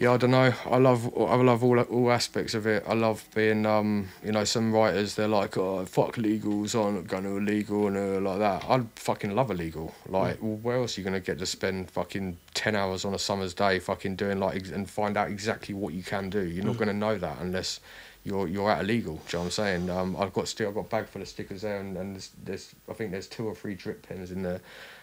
Yeah, I don't know. I love I love all all aspects of it. I love being um you know some writers they're like oh fuck legals I'm not going to illegal and uh, like that. I fucking love illegal. Like well, where else are you gonna get to spend fucking ten hours on a summer's day fucking doing like and find out exactly what you can do. You're not gonna know that unless you're you're at illegal. Do you know what I'm saying? Um, I've got still I've got a bag full of stickers there and, and there's, there's I think there's two or three drip pens in there.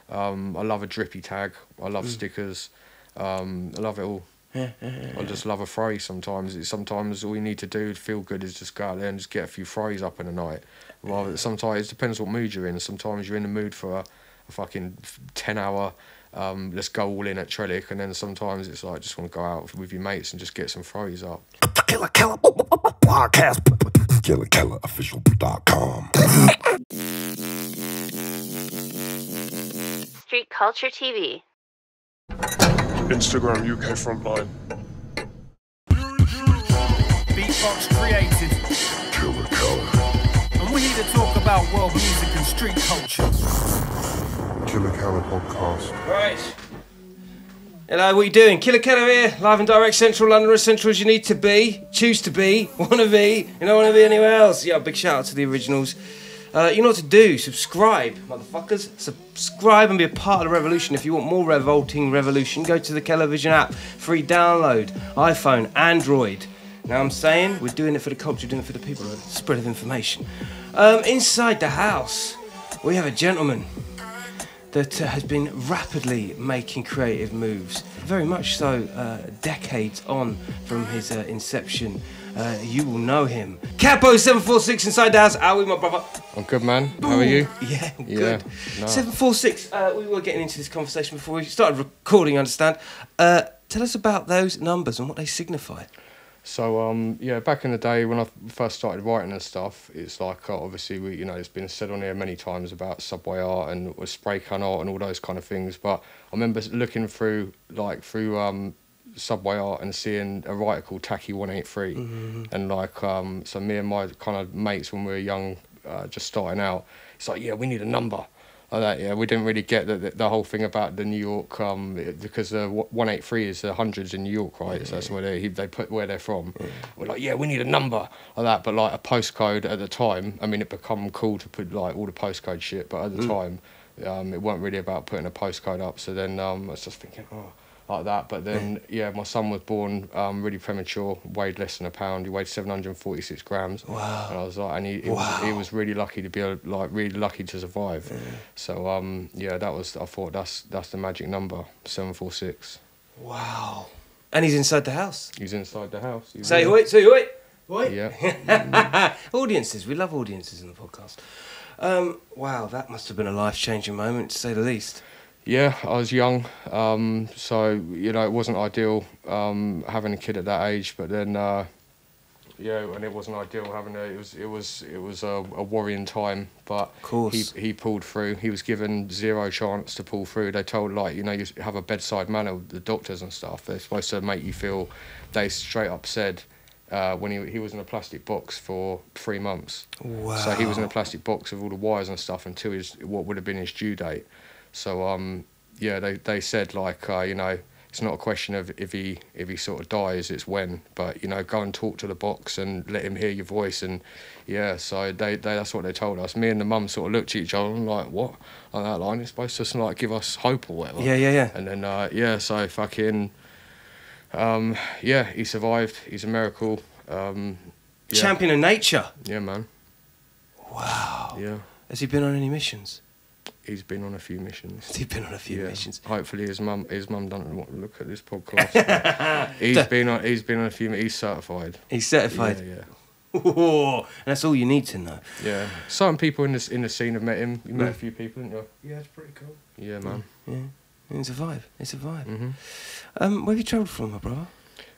Um, I love a drippy tag. I love stickers. Um, I love it all. Yeah, yeah, yeah. I just love a phrase sometimes. It's sometimes all you need to do to feel good is just go out there and just get a few phrases up in the night. Rather, sometimes it depends what mood you're in. Sometimes you're in the mood for a, a fucking ten hour. Um, let's go all in at Trellick, and then sometimes it's like just want to go out with your mates and just get some phrases up. Killa Kela Podcast. KillaKelaOfficial.com. Street Culture TV. Instagram UK Frontline. Beatbox created. Killa Kela. And we're here to talk about world music and street culture. Killa Kela Podcast. Right. Hello, what are you doing? Killa Kela here, live and direct, Central London, as central as you need to be, choose to be, wanna be, you don't wanna be anywhere else. Yeah, big shout out to the originals. Uh, you know what to do, subscribe, motherfuckers. Subscribe and be a part of the revolution. If you want more revolting revolution, go to the Kelavision app, free download, iPhone, Android. Now I'm saying we're doing it for the culture, we're doing it for the people, the spread of information. Um, inside the house, we have a gentleman that uh, has been rapidly making creative moves, very much so uh, decades on from his uh, inception. Uh, you will know him. Kapo746 inside the house. How are we, my brother? I'm good, man. How are you? Yeah, Yeah, good. no. 746. Uh, we were getting into this conversation before we started recording, I understand. Uh, tell us about those numbers and what they signify. So um yeah, back in the day when I first started writing and stuff, it's like uh, obviously we you know it's been said on here many times about subway art and spray can art and all those kind of things. But I remember looking through like through um subway art and seeing a writer called Taki One Eight Three, and like um so me and my kind of mates when we were young, uh, just starting out, it's like yeah we need a number. Like that, yeah, we didn't really get the, the, the whole thing about the New York, um, because uh, one eight three is the hundreds in New York, right? So that's where they they put where they're from. We're like, yeah, we need a number like that, but like a postcode at the time. I mean, it become cool to put like all the postcode shit, but at the time, um, it wasn't really about putting a postcode up. So then um, I was just thinking, oh, like that. But then, yeah, my son was born um, really premature, weighed less than a pound. He weighed 746 grams. Wow. And I was like, and he, he, was, he was really lucky to be able, like really lucky to survive. So um, yeah, that was I thought that's that's the magic number, 746. Wow. And he's inside the house. He's inside the house. He's Say in- oi, say oi. Oi. Yeah. audiences, we love audiences in the podcast. Um, wow, that must have been a life changing moment to say the least. Yeah, I was young, um, so you know it wasn't ideal um, having a kid at that age. But then, uh, yeah, and it wasn't ideal having a. It was it was it was a, a worrying time. But he he pulled through. He was given zero chance to pull through. They told like you know you have a bedside manner with the doctors and stuff. They're supposed to make you feel. They straight up said. Uh, when he, he was in a plastic box for three months. Wow. So he was in a plastic box with all the wires and stuff until his what would have been his due date. So um, yeah, they they said like uh, you know it's not a question of if he if he sort of dies, it's when. But you know, go and talk to the box and let him hear your voice and yeah. So they, they that's what they told us. Me and the mum sort of looked at each other and like what on that line? It's supposed to like give us hope or whatever. Yeah, yeah, yeah. And then uh, yeah, so fucking um, yeah, he survived. He's a miracle. Um, yeah. Champion of nature. Yeah, man. Wow. Yeah. Has he been on any missions? He's been on a few missions. He's been on a few Yeah. missions? Hopefully his mum his mum doesn't want to look at this podcast. he's been on he's been on a few he's certified. He's certified. Yeah, yeah. and that's all you need to know. Yeah. Some people in this in the scene have met him. You met a few people, didn't you? Yeah, it's pretty cool. Yeah, man. Yeah. It's a vibe. It's a vibe. Mhm. Um, where have you travelled from, my brother?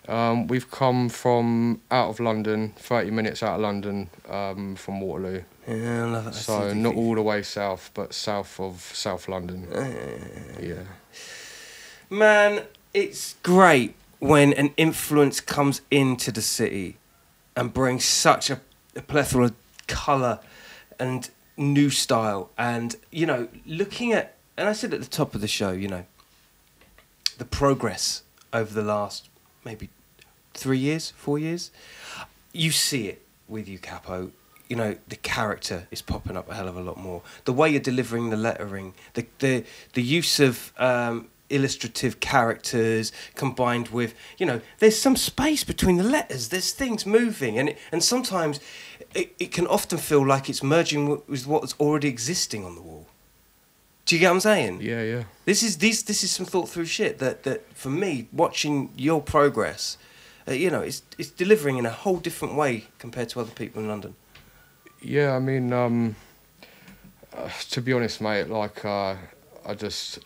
Um, we've come from out of London, thirty minutes out of London, um, from Waterloo. Yeah, I love it. So not all the way south, but south of South London. Yeah. Man, it's great when an influence comes into the city and brings such a, a plethora of colour and new style. And, you know, looking at, and I said at the top of the show, you know, the progress over the last maybe three years, four years. You see it with you, Kapo. You know the character is popping up a hell of a lot more. The way you're delivering the lettering, the the the use of um, illustrative characters combined with you know there's some space between the letters. There's things moving, and it, and sometimes it, it can often feel like it's merging with what's already existing on the wall. Do you get what I'm saying? Yeah, yeah. This is this this is some thought through shit that that for me watching your progress, uh, you know, it's it's delivering in a whole different way compared to other people in London. Yeah, I mean, um, uh, to be honest, mate, like uh, I just,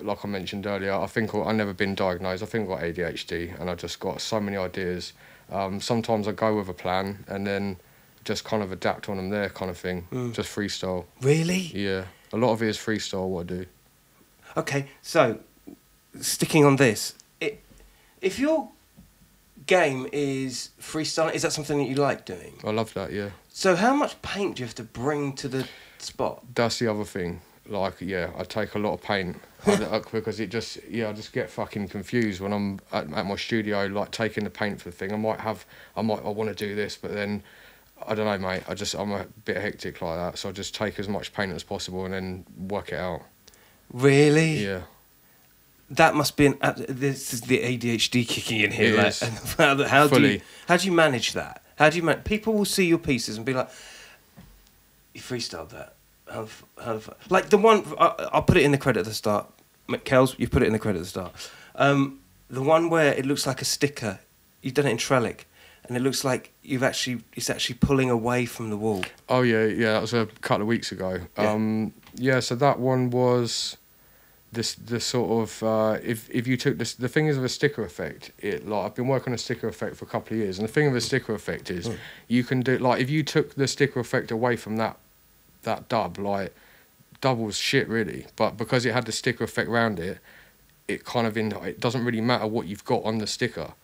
like I mentioned earlier, I think I- I've never been diagnosed. I think I've got ADHD, and I just got so many ideas. Um, sometimes I go with a plan and then just kind of adapt on them there, kind of thing. Mm. Just freestyle. Really? Yeah, a lot of it is freestyle. What I do. Okay, so sticking on this, it, if your game is freestyle, is that something that you like doing? I love that. Yeah. So how much paint do you have to bring to the spot? that's the other thing. Like, yeah, I take a lot of paint because it just, yeah, I just get fucking confused when I'm at, at my studio, like taking the paint for the thing. I might have, I might, I want to do this, but then, I don't know, mate. I just, I'm a bit hectic like that, so I just take as much paint as possible and then work it out. Really? Yeah, That must be an. This is the ADHD kicking in here. Like, how, do- how do you how do you manage that? How do you man? People will see your pieces and be like, "You freestyled that." How, how like the one I, I'll put it in the credit at the start. Kels, you put it in the credit at the start. Um, the one where it looks like a sticker. You've done it in Trellick, and it looks like you've actually it's actually pulling away from the wall. Oh yeah, yeah. That was a couple of weeks ago. Yeah. Um, yeah. So that one was this the sort of uh, if if you took this the thing is of a sticker effect. It like I've been working on a sticker effect for a couple of years, and the thing of a sticker effect is you can do like if you took the sticker effect away from that that dub like doubles shit really, but because it had the sticker effect around it, it kind of in it doesn't really matter what you've got on the sticker.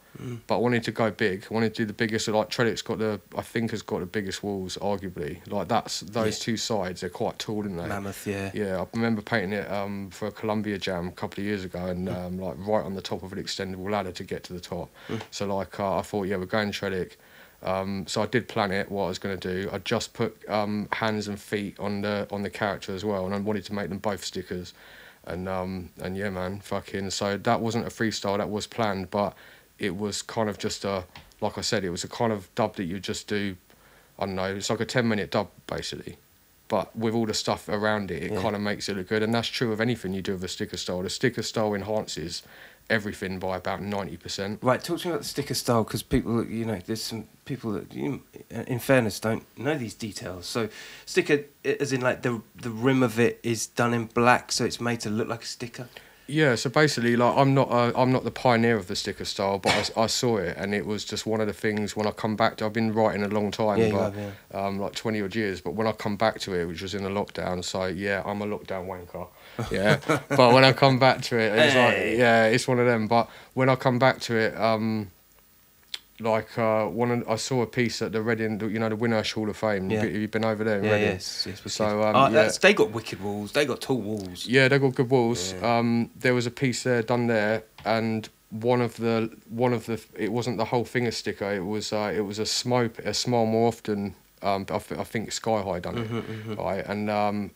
But I wanted to go big. I wanted to do the biggest. Like Trellick's got the, I think has got the biggest walls, arguably. Like that's those Yeah. two sides. They're quite tall, aren't they? Mammoth, yeah. Yeah, I remember painting it um, for a Columbia Jam a couple of years ago, and um, like right on the top of an extendable ladder to get to the top. So like uh, I thought, yeah, we're going Trellick. Um, so I did plan it what I was going to do. I just put um, hands and feet on the on the character as well, and I wanted to make them both stickers. And um, and yeah, man, fucking. So that wasn't a freestyle. That was planned, but it was kind of just a like I said, it was a kind of dub that you just do. I don't know. It's like a ten minute dub basically but with all the stuff around it, it Yeah. kind of makes it look good. And that's true of anything you do with a sticker style. The sticker style enhances everything by about 90%. Right, talk to me about the sticker style because people, you know, there's some people that, you, in fairness, don't know these details. So, sticker, as in like the the rim of it is done in black, so it's made to look like a sticker. Yeah, so basically, like I'm not i I'm not the pioneer of the sticker style, but I saw it, and it was just one of the things when I come back. To, I've been writing a long time, Yeah, but have, um, like twenty odd years. But when I come back to it, which was in the lockdown, so yeah, I'm a lockdown wanker. Yeah, but when I come back to it, it's Hey. like yeah, it's one of them. But when I come back to it, um, like uh, one of, I saw a piece at the Reading, you know, the Winnersh Hall of Fame. Yeah. Have you been over there? in Yeah, Reading? yes, yes. So, um, Oh, yeah. that's, they got wicked walls. They got tall walls. Yeah, they got good walls. Yeah. Um, there was a piece there done there, and one of the one of the it wasn't the whole thing a sticker. It was uh, it was a smoke a smile more often. Um, I, th- I think Sky High done it, Mm-hmm, right? And um,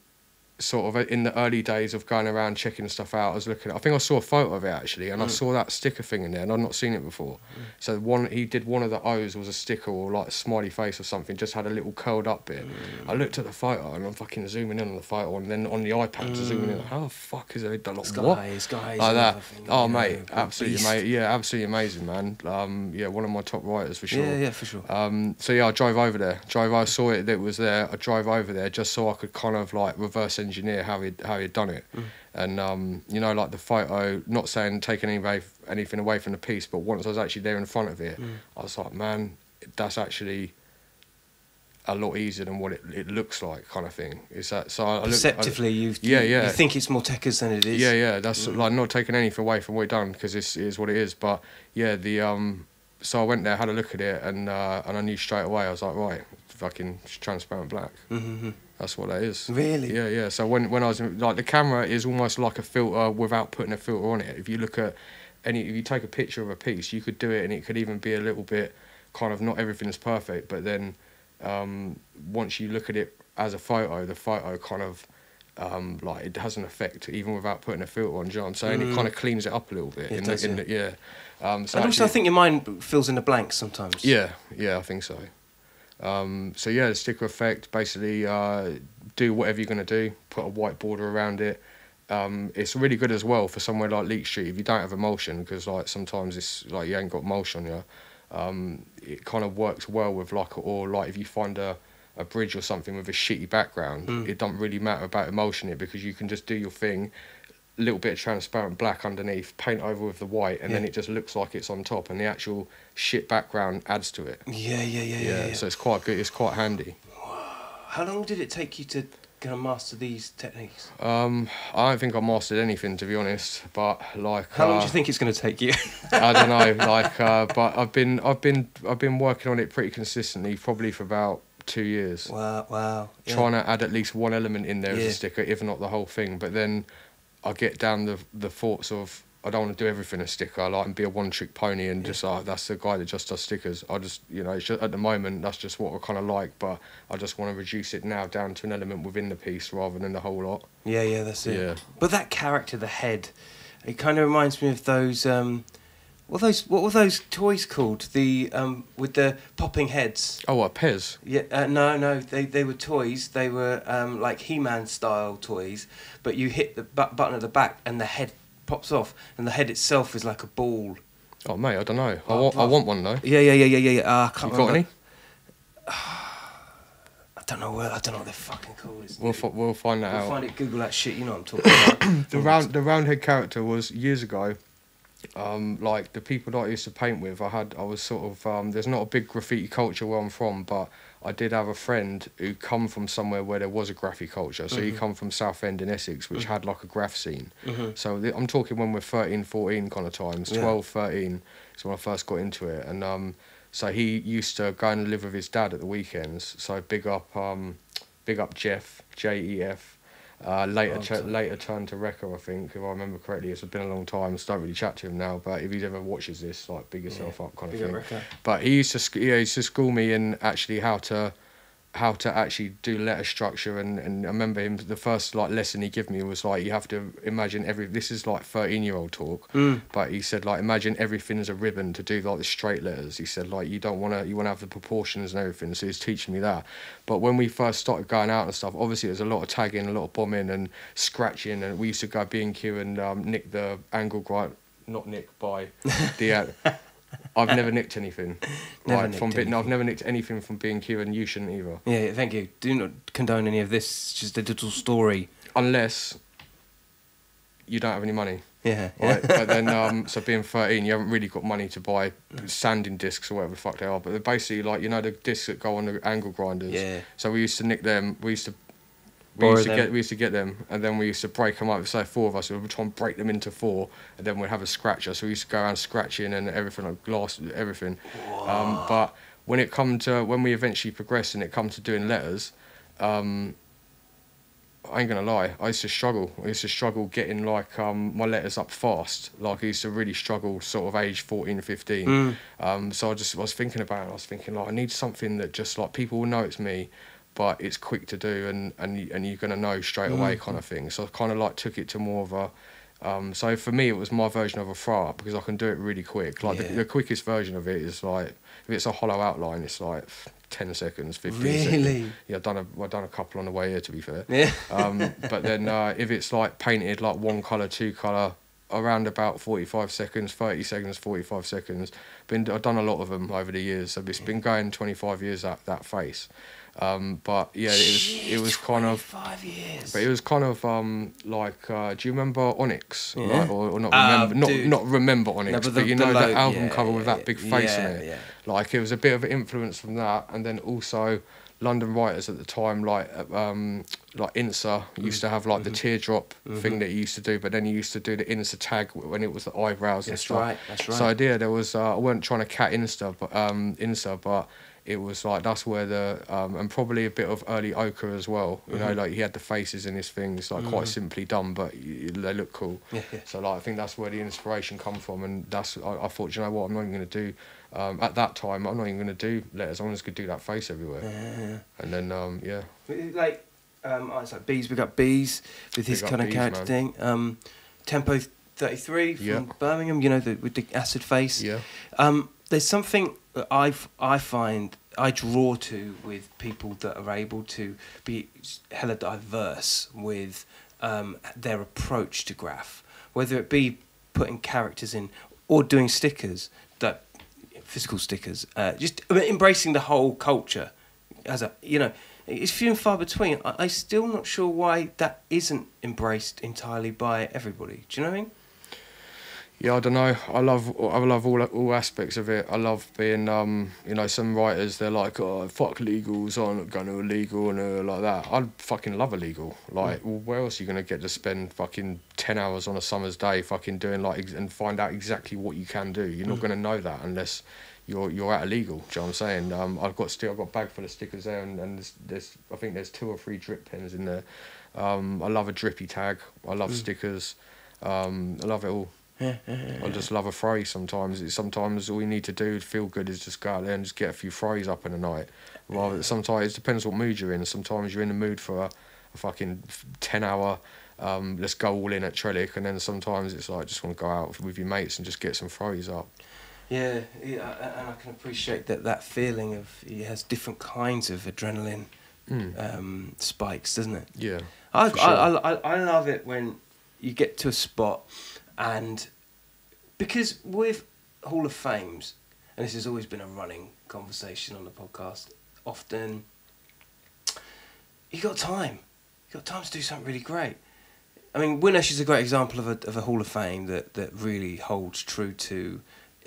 sort of in the early days of going around checking stuff out, I was looking. I think I saw a photo of it actually, Mm. and I saw that sticker thing in there, and I'd not seen it before. So one he did one of the O's was a sticker or like a smiley face or something, just had a little curled up bit. Mm. I looked at the photo and I'm fucking zooming in on the photo, and then on the iPad zooming in. How the fuck is it done? Like, Sky, what? Sky like that. thing, oh know, mate, absolutely, beast. mate. Yeah, absolutely amazing, man. Um, yeah, one of my top writers for sure. Yeah, yeah, for sure. Um, so yeah, I drove over there. Drive. I saw it it was there. I drove over there just so I could kind of like reverse engineer how he how he'd done it, Mm. and um, you know, like the photo. Not saying taking any, anything away from the piece, but once I was actually there in front of Mm. it, I was like, man, that's actually a lot easier than what it, it looks like, kind of thing. Is that so? I Perceptively, you Yeah, yeah. you think it's more techers than it is. yeah, yeah, that's like not taking anything away from what he done because this is what it is. But yeah, the um, so I went there, had a look at it, and uh, and I knew straight away. I was like, right, fucking transparent black. Mm-hmm. That's what that is. Really? Yeah, yeah. So when when I was in, like the camera is almost like a filter without putting a filter on it. If you look at any if you take a picture of a piece, you could do it, and it could even be a little bit kind of not everything is perfect, but then um, once you look at it as a photo, the photo kind of um, like it has an effect even without putting a filter on. Do you know I'm saying? It kind of cleans it up a little bit. Mm. It in does, the, in yeah. the, yeah. Um, so and also, I think your mind fills in the blanks sometimes. yeah, yeah, I think so. Um, so yeah, the sticker effect basically uh, do whatever you're gonna do. Put a white border around it. Um, it's really good as well for somewhere like Leake Street if you don't have emulsion because like sometimes it's like you ain't got emulsion. Yeah, um, it kind of works well with like or like if you find a a bridge or something with a shitty background, Mm. it doesn't really matter about emulsion it because you can just do your thing. Little bit of transparent black underneath, paint over with the white, and then it just looks like it's on top, and the actual shit background adds to it. Yeah, yeah, yeah, yeah. Yeah, yeah. so it's quite good. It's quite handy. How long did it take you to kind of master these techniques? Um, I don't think I mastered anything to be honest, but like How long uh, do you think it's going to take you? I don't know, like, uh, but I've been I've been I've been working on it pretty consistently, probably for about two years, wow, wow. Yeah. trying to add at least one element in there as a sticker, if not the whole thing. But then I get down the the thoughts of I don't want to do everything a sticker. I like and be a one trick pony and just like that's the guy that just does stickers. I just you know it's just, at the moment that's just what I kind of like, but I just want to reduce it now down to an element within the piece rather than the whole lot. Yeah, yeah, that's it. Yeah. But that character, the head, it kind of reminds me of those. Um, what those? What were those toys called? The um, with the popping heads. Oh, what Pez? Yeah, uh, no, no, they they were toys. They were um, like He-Man style toys, but you hit the bu- button at the back and the head pops off, and the head itself is like a ball. Oh mate, I don't know. I Oh, want I want one though. Yeah, yeah, yeah, yeah, yeah. yeah. Uh, I can't You got any? I don't know where. I don't know what they're fucking called. It's- We'll fi- we'll find that We'll out. find it. Google that shit. You know what I'm talking about. the round the roundhead character was years ago. Um, like the people that I used to paint with, I had I was sort of um, there's not a big graffiti culture where I'm from, but I did have a friend who come from somewhere where there was a graffiti culture. So he come from Southend in Essex, which had like a graph scene. So th- I'm talking when we're 13, 14 kind of times, Yeah. 12, 13 is when I first got into it, and um, so he used to go and live with his dad at the weekends. So big up, um, big up Jeff, J E F. Uh, later, Oh, ch- later turned to Wrecker, I think, if I remember correctly. It's been a long time, so I don't really chat to him now. But if he ever watches this, like, big yourself up kind of thing. Wrecker. But he used to, sc- yeah, he used to school me in actually how to, how to actually do letter structure. And, and I remember him, the first like lesson he gave me was like, you have to imagine every. This is like thirteen year old talk, Mm. but he said like, imagine everything's a ribbon to do like the straight letters. He said like, you don't want to, you want to have the proportions and everything. So he's teaching me that. But when we first started going out and stuff, obviously there's a lot of tagging, a lot of bombing and scratching, and we used to go B and Q and um, nick the angle grind, not nick by the. Uh, I've never nicked anything. Never like, nicked from no, I've never nicked anything from B and Q, and you shouldn't either. Yeah, thank you. Do not condone any of this. It's just a little story. Unless you don't have any money. Yeah. Right? but then, um, so being 13, you haven't really got money to buy sanding discs or whatever the fuck they are. But they're basically like, you know, the discs that go on the angle grinders. Yeah. So we used to nick them. We used to. We used to them. get we used to get them, and then we used to break them up. Say four of us, we would try and break them into four, and then we'd have a scratcher. So we used to go around scratching and everything, like glass, everything. Um, but when it come to when we eventually progressed and it come to doing letters, um, I ain't gonna lie, I used to struggle. I used to struggle getting like um, my letters up fast. Like I used to really struggle, sort of age 14, 15. Mm. Um, so I just was thinking about it. I was thinking like I need something that just like people will know it's me, but it's quick to do and and and you're gonna know straight away kind of thing. So I kind of like took it to more of a. Um, so for me, it was my version of a throw up because I can do it really quick. Like Yeah. the, the quickest version of it is like if it's a hollow outline, it's like ten seconds, fifteen seconds. Really? Yeah, I've done a I've done a couple on the way here to be fair. Yeah. Um, but then uh, if it's like painted like one color, two color, around about forty five seconds, thirty seconds, forty five seconds. Been I've done a lot of them over the years. So it's been going twenty five years that that face. Um, but yeah, it was it was kind of. five years. But it was kind of um like uh, do you remember Onyx? Yeah. Like, or, or not remember not dude. not remember Onyx, No, but, but you know lo- that album yeah, cover with that big face yeah, in it. yeah. Like it was a bit of an influence from that, and then also London writers at the time, like uh, um, like Insa used to have like the teardrop thing that he used to do, but then he used to do the Insta tag when it was the eyebrows and That's stuff. right, that's So right. yeah, there was uh, I weren't trying to cat Insta, but um, Insa, but it was like that's where the um, and probably a bit of early ochre as well. You know, like he had the faces in his things like quite simply done, but they look cool. Yeah, yeah. So like I think that's where the inspiration come from, and that's I, I thought, you know what, I'm not even gonna do. Um, at that time, I'm not even gonna do letters. I'm just gonna do that face everywhere. Yeah. And then um, yeah, Like, um, oh, it's like bees. We got bees with his kind of character man. thing. Um, Tempo thirty three from Yeah. Birmingham. You know, the, with the acid face. yeah, Um, there's something that I I find I draw to with people that are able to be hella diverse with um, their approach to graph, whether it be putting characters in or doing stickers that physical stickers, uh, just I mean, embracing the whole culture as a you know. It's few and far between. I, I'm still not sure why that isn't embraced entirely by everybody. Do you know what I mean? Yeah. I don't know. I love I love all all aspects of it. I love being um, you know, some writers they're like, oh fuck legals, I'm not going to illegal and uh, like that. I fucking love illegal. Like, well, where else are you gonna get to spend fucking ten hours on a summer's day, fucking doing like ex- and find out exactly what you can do? You're not gonna know that unless. You're, you're at illegal. Do you know what I'm saying? Um, I've got still I've got a bag full of stickers there, and, and there's, there's I think there's two or three drip pens in there. Um, I love a drippy tag. I love stickers. Um, I love it all. I just love a phrase sometimes. It's sometimes all you need to do to feel good is just go out there and just get a few phrases up in the night. Rather, sometimes it depends what mood you're in. Sometimes you're in the mood for a, a fucking ten hour. Um, let's go all in at Trellick, and then sometimes it's like just want to go out with your mates and just get some phrases up. Yeah, yeah, and I can appreciate that that feeling of he has different kinds of adrenaline um, spikes, doesn't it? Yeah, I, for I. I, I love it when you get to a spot and because with Hall of Fames, and this has always been a running conversation on the podcast, often you got time. You got time to do something really great. I mean, Winnersh is a great example of a of a Hall of Fame that, that really holds true to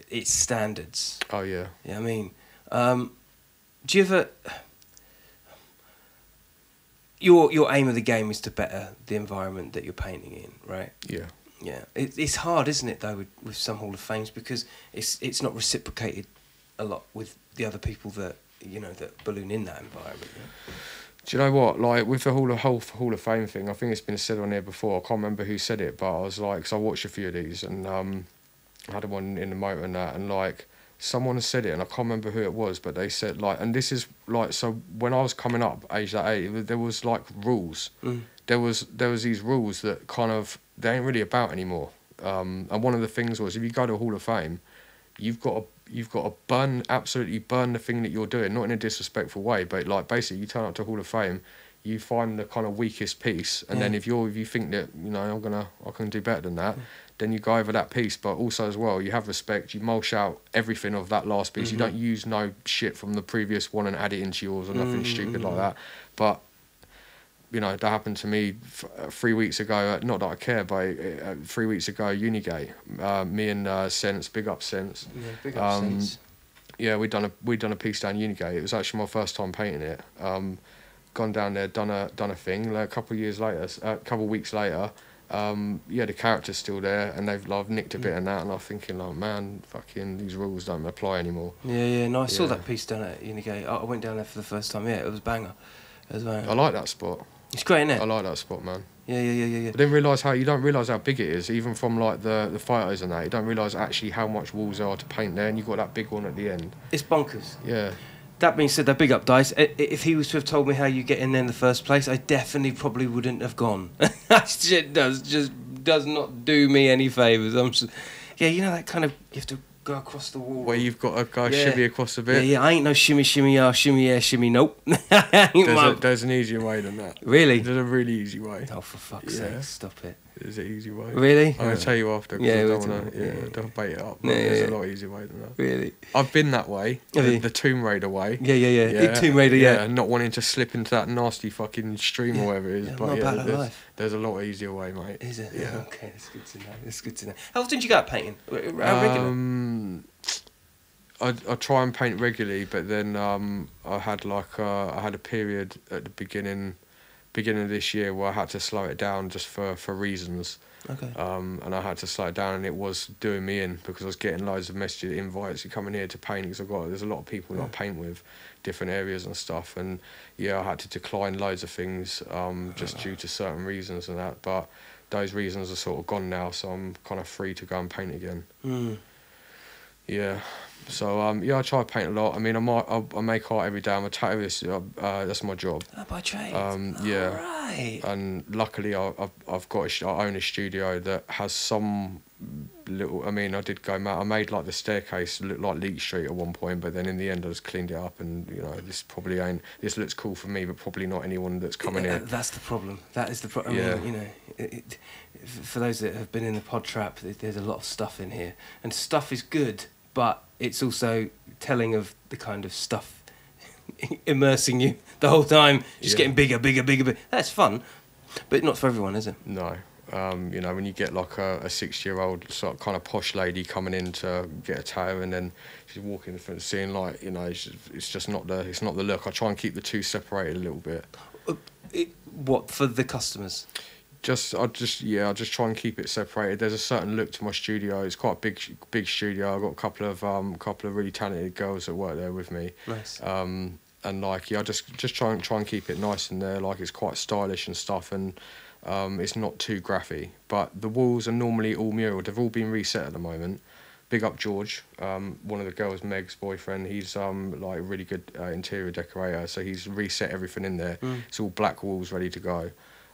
its standards. oh yeah. Yeah, I mean, um, do you ever? Your your aim of the game is to better the environment that you're painting in, right? Yeah. Yeah, it, it's hard, isn't it, though, with, with some Hall of Fames because it's it's not reciprocated a lot with the other people that you know that balloon in that environment. yeah? Do you know what? Like with the Hall of Hall, Hall of Fame thing, I think it's been said on here before. I can't remember who said it, but I was like, cause I watched a few of these and um, I had one in the motor and that, and like someone said it, and I can't remember who it was, but they said like, and this is like, so when I was coming up, age that eight, was- there was like rules. Mm. There was there was these rules that kind of they ain't really about anymore. Um, and one of the things was if you go to Hall of Fame, you've got to you've got to burn absolutely burn the thing that you're doing, not in a disrespectful way, but like basically you turn up to Hall of Fame, you find the kind of weakest piece, and then if you're if you think that you know I'm gonna I can do better than that, then you go over that piece. But also as well, you have respect. You mulch out everything of that last piece. You don't use no shit from the previous one and add it into yours or nothing stupid like that. But you know, that happened to me f- uh, three weeks ago. Uh, not that I care, but uh, three weeks ago, Unigate. Uh, me and uh, Sense, big up Sense. Yeah, big up Um, sense. Yeah, we done a we done a piece down Unigate. It was actually my first time painting it. Um, gone down there, done a done a thing. Like, a couple of years later, a couple of weeks later, um, yeah, the character's still there, and they've like nicked a bit in that, and I'm thinking like, man, fucking these rules don't apply anymore. Yeah, yeah. No, I saw that piece down at Unigate. I I went down there for the first time. Yeah, it was banger. It was banger. I like that spot. It's great, isn't I like that spot, man. Yeah, yeah, yeah, yeah, yeah. I didn't realise how you don't realise how big it is, even from like the the photos and that. You don't realise actually how much walls there are to paint there, and you've got that big one at the end. It's bonkers. Yeah, That being said, that big up dice. i- i- If he was to have told me how you get in there in the first place, I definitely probably wouldn't have gone. that shit does just does not do me any favors. I'm just, yeah, you know that kind of you have to go across the wall. where you've got a guy Yeah. shimmy across a bit. yeah. I ain't no shimmy, shimmy, yeah, shimmy, yeah, shimmy. Nope. There's, my- a, there's an easier way than that. really? There's a really easy way. Oh, for fuck's Yeah. sake, stop it. There's an easy way. Really? I'm gonna tell you after. Yeah, I don't wanna, Yeah, yeah. don't bait it up. Yeah, there's yeah. a lot easier way than that. Really? I've been that way. The, the Tomb Raider way. Yeah, yeah, yeah. Tomb Raider, yeah. Not wanting to slip into that nasty fucking stream Yeah. or whatever it is. Yeah, but not yeah, there's, life. there's a lot easier way, mate. Is it? Yeah. Okay, that's good to know. That's good to know. How often do you go out painting? How regular? Um, I I try and paint regularly, but then um, I had like uh, I had a period at the beginning, beginning of this year where I had to slow it down just for for reasons. Okay. Um, and I had to slow it down, and it was doing me in because I was getting loads of messages, invites, you coming here to paint. Because I've got there's a lot of people that I paint with, different areas and stuff, and yeah, I had to decline loads of things um, just due to certain reasons and that. But those reasons are sort of gone now, so I'm kind of free to go and paint again. Mm. Yeah. So um, yeah, I try to paint a lot. I mean, I might I, I make art every day. I'm a tattooist. Uh, uh, that's my job. Oh, by trade. Um, yeah. Right. and luckily I, I've I've got a, I own a studio that has some little. I mean, I did go mad. I made like the staircase look like Leake Street at one point, but then in the end I just cleaned it up, and you know this probably ain't. This looks cool for me, but probably not anyone that's coming Yeah, in. That's the problem. That is the problem. Yeah. I mean, you know, it, it, for those that have been in the pod trap, there's a lot of stuff in here, and stuff is good, but it's also telling of the kind of stuff immersing you the whole time, just Yeah. getting bigger, bigger, bigger, bigger. That's fun, but not for everyone, is it? No. Um, you know, when you get like a, a six-year-old sort of kind of posh lady coming in to get a tattoo, and then she's walking in front, seeing like you know, it's just, it's just not the it's not the look. I try and keep the two separated a little bit. Uh, it what for the customers? Just I just yeah I just try and keep it separated. There's a certain look to my studio. It's quite a big big studio. I've got a couple of um couple of really talented girls that work there with me. Nice. Um and like yeah I just just try and try and keep it nice in there. Like it's quite stylish and stuff and um it's not too graphy. But the walls are normally all mural. They've all been reset at the moment. Big up George, um, one of the girls, Meg's boyfriend. He's um like a really good uh, interior decorator, so he's reset everything in there. Mm. It's all black walls ready to go.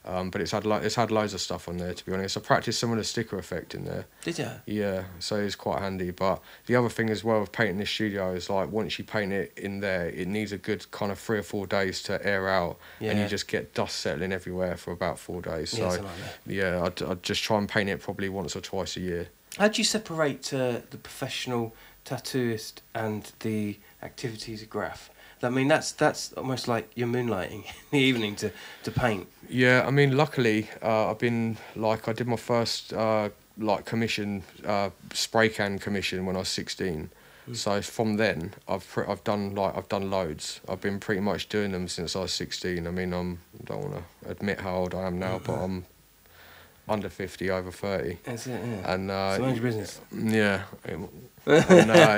Um, but it's had lo- it's had loads of stuff on there to be honest. I practiced some of the sticker effect in there. Did you? Yeah, so it's quite handy. But the other thing as well with painting this studio is like once you paint it in there, it needs a good kind of three or four days to air out, and you just get dust settling everywhere for about four days. Yeah, So something like yeah, I'd, I'd just try and paint it probably once or twice a year. How do you separate uh, the professional tattooist and the activities of graph? I mean, that's that's almost like you're moonlighting in the evening to, to paint. Yeah, I mean, luckily, uh, I've been like I did my first uh, like commission uh, spray can commission when I was sixteen. So from then, I've I've done like I've done loads. I've been pretty much doing them since I was sixteen. I mean, I'm I don't want to admit how old I am now, but I'm under fifty, over thirty, That's it, yeah. and uh, so mind your business. yeah. and, uh,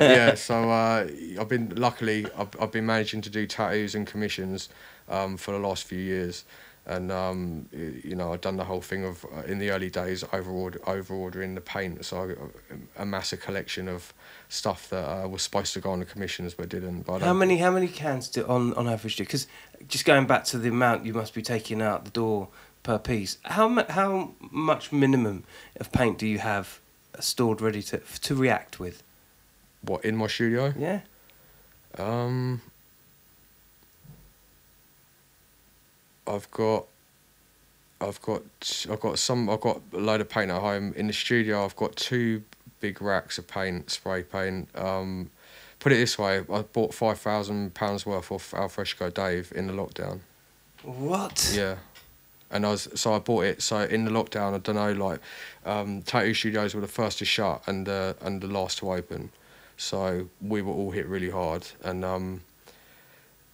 yeah, so uh, I've been luckily I've, I've been managing to do tattoos and commissions um, for the last few years, and um, you know I've done the whole thing of uh, in the early days over order, over ordering the paint, so I got a massive collection of stuff that uh, was supposed to go on the commissions but didn't. But How many how many cans do on on average do? Because just going back to the amount you must be taking out the door per piece. How mu- how much minimum of paint do you have stored ready to to react with? What in my studio? Yeah. Um, I've got, I've got, I've got some. I've got a load of paint at home. In the studio, I've got two big racks of paint, spray paint. Um, put it this way, I bought five thousand pounds worth of Alfresco Dave in the lockdown. What? Yeah. And I was so I bought it. So in the lockdown, I don't know, like um, tattoo studios were the first to shut and uh, and the last to open. So we were all hit really hard. And um,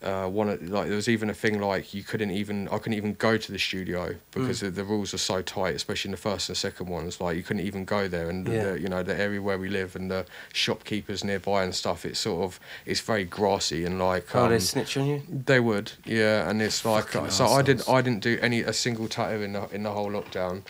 uh, one of, like there was even a thing like you couldn't even I couldn't even go to the studio because the, the rules are so tight, especially in the first and second ones. Like you couldn't even go there, and Yeah. the, you know the area where we live and the shopkeepers nearby and stuff. It's sort of it's very grassy and like. Oh, they um, snitch on you. they would, yeah, and it's like Fucking so. I did. I didn't do any a single tattoo in the in the whole lockdown.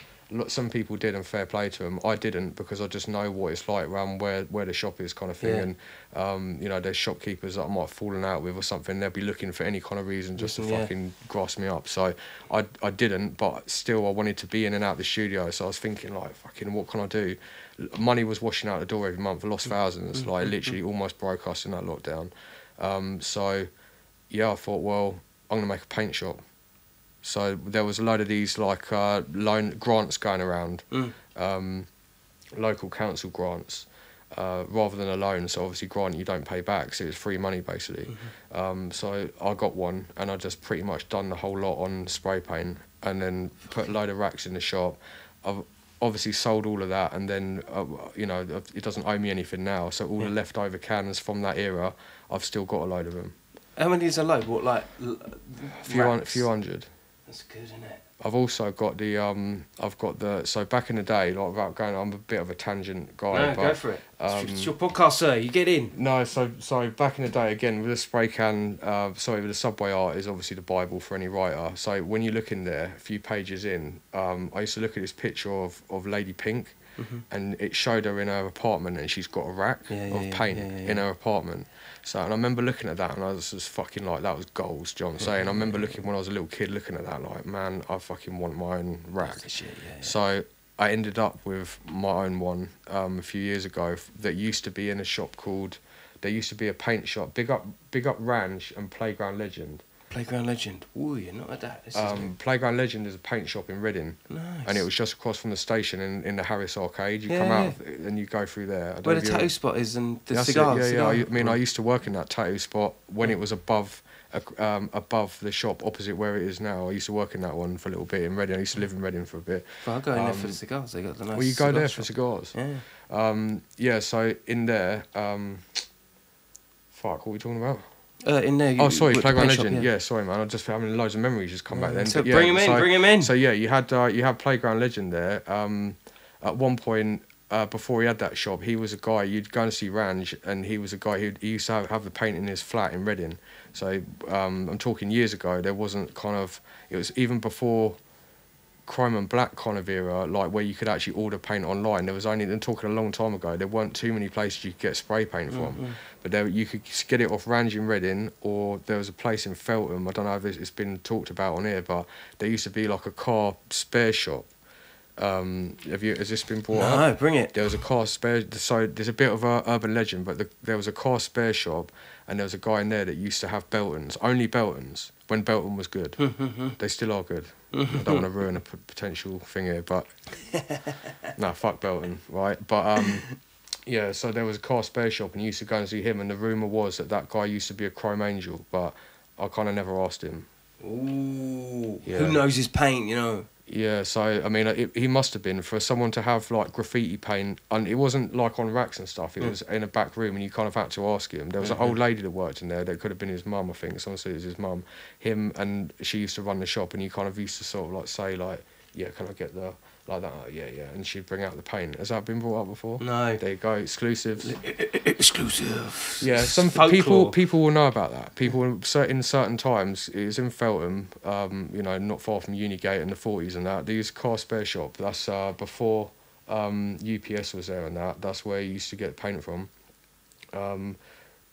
Some people did, and fair play to them. I didn't because I just know what it's like around where where the shop is, kind of thing. Yeah. And um, you know, there's shopkeepers that I might have fallen out with or something. They'll be looking for any kind of reason just to Yeah. fucking grass me up. So I I didn't, but still I wanted to be in and out the studio. So I was thinking like, fucking, what can I do? Money was washing out the door every month. I lost thousands. Like literally almost broke us in that lockdown. Um, so yeah, I thought, well, I'm gonna make a paint shop. So there was a load of these like uh, loan grants going around, Mm. um, local council grants, uh, rather than a loan. So obviously grant you don't pay back, so it's free money basically. Mm-hmm. Um, so I got one, and I just pretty much done the whole lot on spray paint, and then put a load of racks in the shop. I've obviously sold all of that, and then uh, you know it doesn't owe me anything now. So all Yeah. the leftover cans from that era, I've still got a load of them. How many is a load? What like? l- A few, racks? few hundred. That's good, isn't it? I've also got the um, I've got the so back in the day, like without going, I'm a bit of a tangent guy. no, but, go for it. It's um, your- it's your podcast, sir. You get in. No, so so back in the day again with the spray can, uh, sorry, with the subway art is obviously the bible for any writer. So when you look in there, a few pages in, um, I used to look at this picture of, of Lady Pink, and it showed her in her apartment, and she's got a rack. Yeah, of yeah, paint yeah, in her apartment. So and I remember looking at that, and I was just fucking like, that was goals, John. saying. I remember looking when I was a little kid, looking at that, like, man, I fucking want my own rack. Shit, yeah, yeah. So I ended up with my own one um, a few years ago that used to be in a shop called. There used to be a paint shop. Big up, big up Ranch and Playground Legend. Playground Legend. Ooh, you're not at that. Um, Playground Legend is a paint shop in Reading, nice. and it was just across from the station in, in the Harris Arcade. You come Yeah, out and you go through there. I don't where the tattoo spot is and the That's it, cigars. Yeah, yeah. I, cigar- I mean, I used to work in that tattoo spot when it was above, um, above the shop opposite where it is now. I used to work in that one for a little bit in Reading. I used to live in Reading for a bit. Well, I go in there for um, the cigars. They got the nice. well, you go cigar there shop. for cigars. Yeah. Um, yeah, so in there, um, fuck, what are we talking about? Uh, in there. Oh, sorry, Playground paint shop, Legend. yeah. sorry, man. I'm just having loads of memories just come back Yeah, then. so But yeah, bring 'em in, so- him in. So yeah, you had uh, you had Playground Legend there. Um, at one point, uh, before he had that shop, he was a guy you'd go and see Range, and he was a guy who he used to have, have the paint in his flat in Reading. So um, I'm talking years ago. There wasn't kind of it was even before chrome and black kind of era, like where you could actually order paint online. There was only, I'm talking a long time ago, there weren't too many places you could get spray paint from. But there, you could get it off Range in Reading, or there was a place in Feltham. I don't know if it's been talked about on here, but there used to be like a car spare shop. Um, have you? Has this been brought up? No, bring it. There was a car spare. So there's a bit of a urban legend, but the, there was a car spare shop, and there was a guy in there that used to have Beltons, only Beltons, when Belton was good. Mm-hmm, mm-hmm. they still are good. Mm-hmm, I don't want to ruin a p- potential thing here, but no, fuck Belton, right? But um, yeah. So there was a car spare shop, and you used to go and see him, and the rumor was that that guy used to be a Chrome Angel, but I kind of never asked him. Ooh. Yeah. Who knows his paint? You know. Yeah, so I mean, it, he must have been for someone to have like graffiti paint, and it wasn't like on racks and stuff. It Mm. was in a back room, and you kind of had to ask him. There was Mm-hmm. an old lady that worked in there. That could have been his mum, I think. Someone said it was his mum. Him and she used to run the shop, and you kind of used to sort of like say like, "Yeah, can I get the like that?" Yeah, yeah, and she'd bring out the paint. Has that been brought up before? No. There you go, exclusives. Exclusive. Yeah, some Folklore. people people will know about that. People in in certain times, it was in Feltham, um, you know, not far from Unigate in the forties and that. They used car spare shop. That's uh, before um, UPS was there and that. That's where you used to get paint from. Um,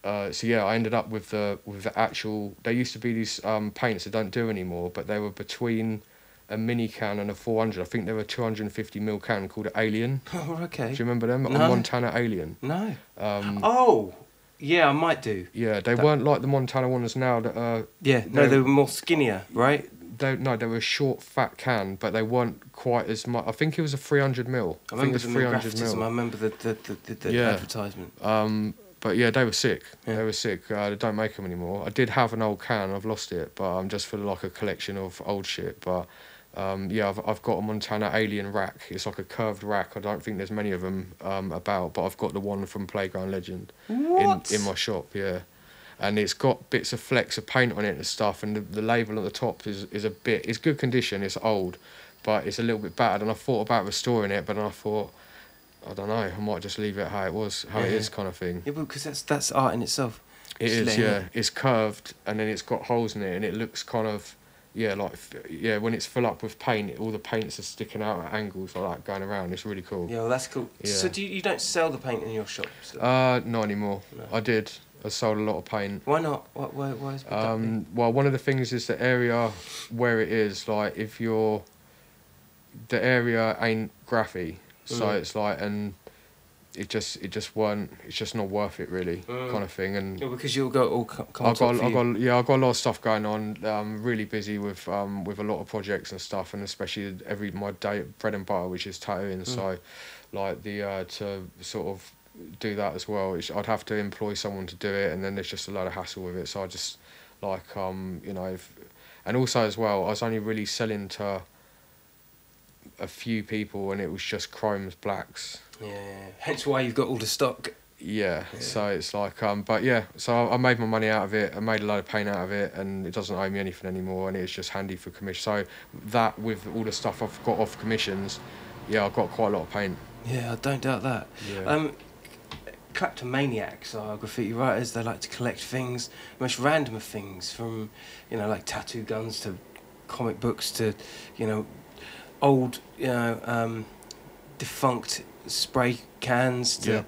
uh, so yeah, I ended up with the with the actual. There used to be these um, paints that don't do anymore, but they were between a mini can and a 400. I think they were 250 mil can called Alien. Oh, okay. Do you remember them? A Montana Alien. No. Um, Oh. Yeah, I might do. Yeah, they That- weren't like the Montana ones now that uh Yeah. No, They- were more skinnier, right? they no they were a short fat can, but they weren't quite as much. I think it was a 300 mil. I I, think it remember was the 300 graphitism. I remember the the, the, the, Yeah. advertisement. Um, but yeah, they were sick. Yeah. They were sick. Uh, they don't make them anymore. I did have an old can. I've lost it, but I'm just for like a collection of old shit. But um, yeah, I've I've got a Montana Alien rack. It's like a curved rack. I don't think there's many of them um, about, but I've got the one from Playground Legend What? in in my shop. Yeah. And it's got bits of flecks of paint on it and stuff, and the, the label at the top is, is a bit. It's good condition. It's old, but it's a little bit battered. And I thought about restoring it, but then I thought, I don't know. I might just leave it how it was, how it Yeah. is, kind of thing. Yeah, because that's that's art in itself. It Just is, yeah. it- It's curved and then it's got holes in it, and it looks kind of, yeah, like yeah. When it's full up with paint, all the paints are sticking out at angles like that, going around. It's really cool. Yeah, well, that's cool. So do you, you don't sell the paint in your shop? So Uh, not anymore. No. I did. I sold a lot of paint. why not? Why why why is that? Um, well, one of the things is the area where it is. Like, if you're, the area ain't graphy, so Mm. it's like, and it just, it just weren't. It's just not worth it, really, Mm. kind of thing. And Yeah, because you'll go all I've got, I've got, yeah, I've got a lot of stuff going on. I'm really busy with, um, with a lot of projects and stuff, and especially every my day bread and butter, which is tattooing. Mm. So, like the uh, to sort of do that as well, it's, I'd have to employ someone to do it, and then there's just a lot of hassle with it. So I just like, um, you know, if, and also as well, I was only really selling to a few people, and it was just chromes, blacks. Yeah, hence why you've got all the stock. Yeah, so it's like, um, but yeah, so I, I made my money out of it. I made a load of paint out of it, and it doesn't owe me anything anymore. And it's just handy for commission. So that with all the stuff I've got off commissions, yeah, I've got quite a lot of paint. Yeah, I don't doubt that. Yeah. Um, kleptomaniacs are graffiti writers. They like to collect things, most random of things, from you know like tattoo guns to comic books to you know old you know um, defunct spray cans to. Yeah.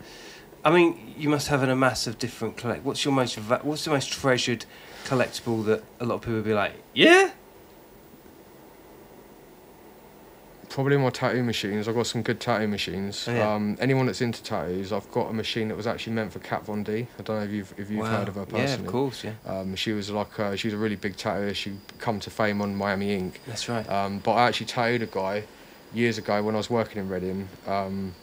I mean, you must have an, a of different collect. What's your most What's the most treasured collectible that a lot of people would be like, yeah, Probably my tattoo machines. I've got some good tattoo machines. Oh, yeah. um, anyone that's into tattoos, I've got a machine that was actually meant for Kat Von D. I don't know if you've if you've Wow. heard of her personally. Yeah, of course, yeah. Um, she was like uh, she was a really big tattooist. She come to fame on Miami Ink. That's right. Um, but I actually tattooed a guy years ago when I was working in Reading. Um,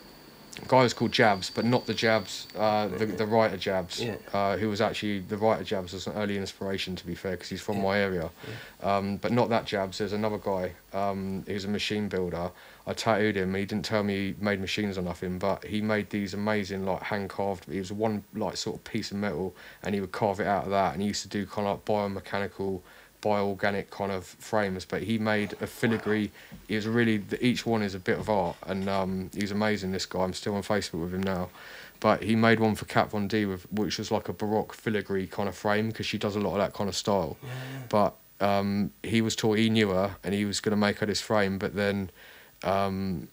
a guy was called Jabs, but not the Jabs, uh, the, the writer Jabs, Yeah. uh, who was actually the writer Jabs was an early inspiration to be fair, because he's from Yeah. my area. Um, but not that Jabs. There's another guy. Um, he was a machine builder. I tattooed him. He didn't tell me he made machines or nothing, but he made these amazing like hand carved. He was one like sort of piece of metal, and he would carve it out of that. And he used to do kind of like biomechanical, bioorganic kind of frames. But he made a filigree. It was really each one is a bit of art, and um, he's amazing. This guy. I'm still on Facebook with him now. But he made one for Kat Von D, with, which was like a baroque filigree kind of frame because she does a lot of that kind of style. But um, he was taught he knew her and he was going to make her this frame, but then um,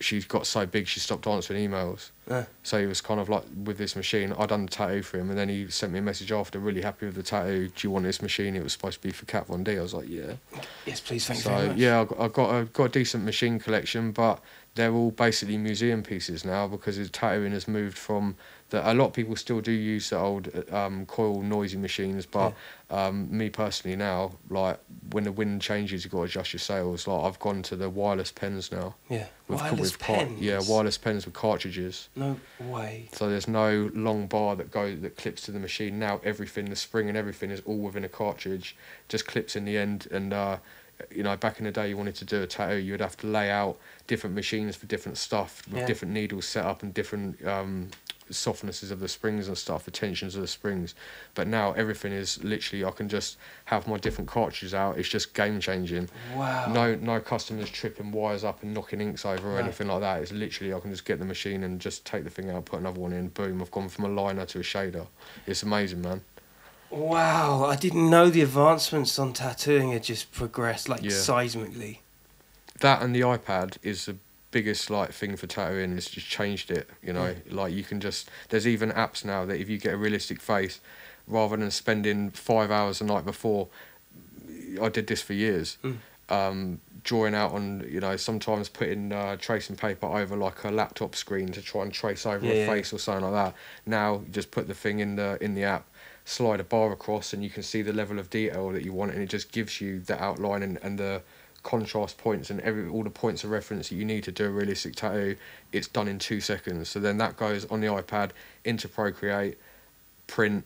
she got so big she stopped answering emails. Uh. So he was kind of like with this machine. I done the tattoo for him, and then he sent me a message after, really happy with the tattoo. Do you want this machine? It was supposed to be for Kat Von D. I was like, yeah. yes, please. Thank you very So yeah, I got, I got a got a decent machine collection, but they're all basically museum pieces now because his tattooing has moved from that. A lot of people still do use the old um, coil noisy machines, but um, me personally now, like when the wind changes, you've got to adjust your sails. Like I've gone to the wireless pens now. Yeah. With, Wireless with car- pens. yeah, wireless pens with cartridges. No way. So there's no long bar that goes that clips to the machine. Now everything, the spring and everything, is all within a cartridge. Just clips in the end, and uh, you know, back in the day, you wanted to do a tattoo, you would have to lay out different machines for different stuff with Yeah. different needles set up and different um, softnesses of the springs and stuff, the tensions of the springs. But now everything is literally, I can just have my different cartridges out. It's just game changing. Wow. No, no customers tripping wires up and knocking inks over or No. anything like that. It's literally I can just get the machine and just take the thing out, put another one in. Boom! I've gone from a liner to a shader. It's amazing, man. Wow, I didn't know the advancements on tattooing had just progressed like Yeah. seismically. That and the iPad is the biggest like thing for tattooing. It's just changed it. You know, like you can just. There's even apps now that if you get a realistic face, rather than spending five hours the night before, I did this for years. Mm. Um, drawing out on you know sometimes putting uh, tracing paper over like a laptop screen to try and trace over Yeah, a yeah. face or something like that. Now you just put the thing in the in the app, slide a bar across, and you can see the level of detail that you want, and it just gives you the outline and, and the contrast points and every all the points of reference that you need to do a realistic tattoo. It's done in two seconds. So then that goes on the iPad into Procreate, print,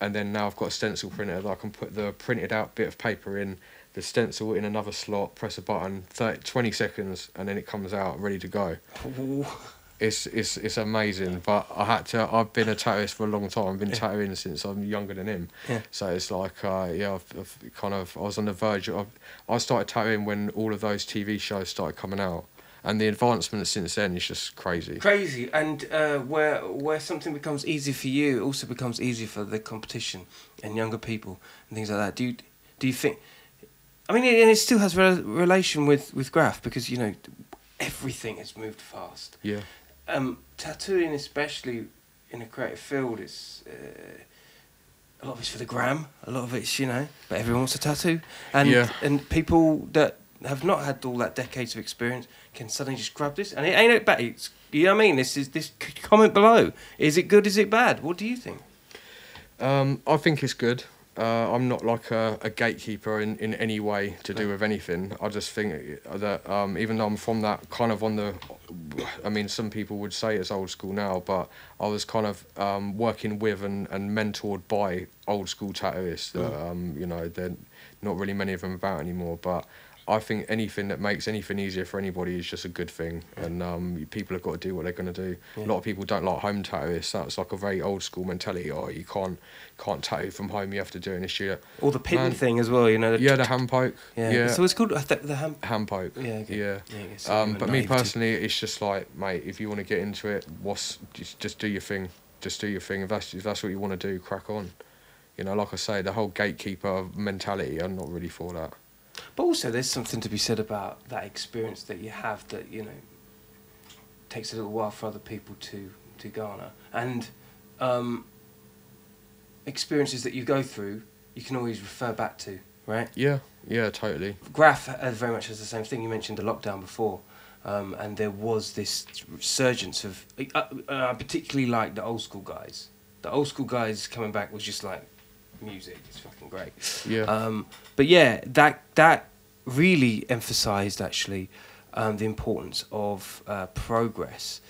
and then now I've got a stencil printer that I can put the printed out bit of paper in, the stencil in another slot, press a button, 30, 20 seconds, and then it comes out ready to go. It's it's it's amazing, but I had to. I've been a tattooist for a long time. I've been tattooing since I'm younger than him. Yeah. So it's like, uh, yeah, I've, I've kind of. I was on the verge. Of, I started tattooing when all of those TV shows started coming out, and the advancement since then is just crazy. Crazy, and uh, where where something becomes easy for you, it also becomes easy for the competition and younger people and things like that. Do you do you think? I mean, it, and it still has re- relation with with graph because you know everything has moved fast. Yeah. Um, tattooing, especially in a creative field, is uh, a lot of it's for the gram. A lot of it's you know, but everyone wants a tattoo, and Yeah. and people that have not had all that decades of experience can suddenly just grab this, and it ain't it bad. It's, you know what I mean? This is this comment below. Is it good? Is it bad? What do you think? Um, I think it's good. Uh, I'm not like a, a gatekeeper in, in any way to do with anything. I just think that um, even though I'm from that kind of on the, I mean, some people would say it's old school now, but I was kind of um, working with and, and mentored by old school tattooists that, um, you know, they're not really many of them about anymore. But I think anything that makes anything easier for anybody is just a good thing, and um, people have got to do what they're going to do. Yeah. A lot of people don't like home tattooists. That's like a very old school mentality. Oh, you can't can't tattoo from home. You have to do it in a studio. Or the pin thing as well, you know. The Yeah, the hand poke. yeah. Yeah, So it's called the ham. hand poke. Yeah, okay. Yeah. Yeah, Um, but me to- personally, it's just like, mate, if you want to get into it, what's just just do your thing. Just do your thing. If that's if that's what you want to do, crack on. You know, like I say, the whole gatekeeper mentality, I'm not really for that. But also, there's something to be said about that experience that you have that you know takes a little while for other people to to garner, and um, experiences that you go through, you can always refer back to, right? Yeah, yeah, totally. Graph uh, very much has the same thing. You mentioned the lockdown before, um, and there was this resurgence of. Uh, uh, I particularly like the old school guys. The old school guys coming back was just like music. is fucking great. Yeah. Um, but yeah, that that really emphasised actually um, the importance of uh, progress